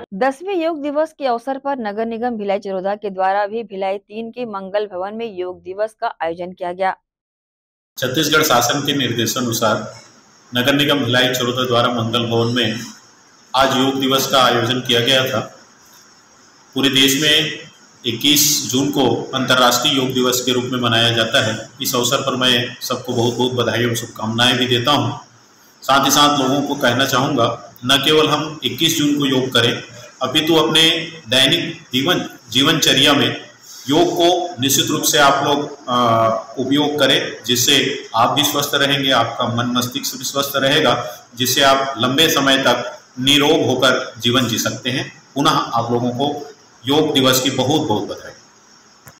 दसवें योग दिवस के अवसर पर नगर निगम भिलाई चरोदा के द्वारा भी भिलाई तीन के मंगल भवन में योग दिवस का आयोजन किया गया। छत्तीसगढ़ शासन के निर्देशानुसार नगर निगम भिलाई चरोदा द्वारा मंगल भवन में आज योग दिवस का आयोजन किया गया था। पूरे देश में 21 जून को अंतर्राष्ट्रीय योग दिवस के रूप में मनाया जाता है। इस अवसर पर मैं सबको बहुत बहुत बधाई और शुभकामनाएँ भी देता हूँ। साथ ही साथ लोगों को कहना चाहूँगा न केवल हम 21 जून को योग करें, अपितु अपने दैनिक जीवन, जीवनचर्या में योग को निश्चित रूप से आप लोग उपयोग करें, जिससे आप भी स्वस्थ रहेंगे, आपका मन मस्तिष्क भी स्वस्थ रहेगा, जिससे आप लंबे समय तक निरोग होकर जीवन जी सकते हैं। पुनः आप लोगों को योग दिवस की बहुत बहुत बधाई।